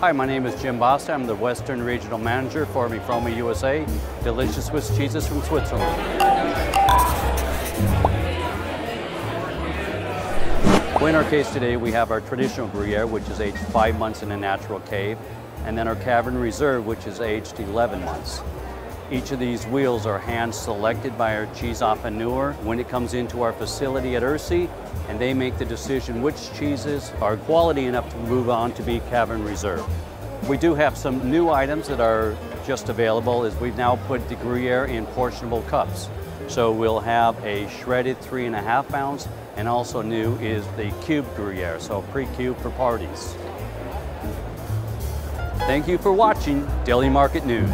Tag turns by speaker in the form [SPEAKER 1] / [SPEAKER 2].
[SPEAKER 1] Hi, my name is Jim Basta. I'm the Western Regional Manager for Mifroma USA, delicious Swiss cheeses from Switzerland. In our case today, we have our traditional Gruyere, which is aged five months in a natural cave, and then our Cavern Reserve, which is aged 11 months. Each of these wheels are hand selected by our cheese affineur when it comes into our facility at Ursy, and they make the decision which cheeses are quality enough to move on to be Cavern Reserve. We do have some new items that are just available as we've now put the Gruyere in portionable cups. So we'll have a shredded three and a half ounce, and also new is the cube Gruyere, so pre-cube for parties. Thank you for watching Deli Market News.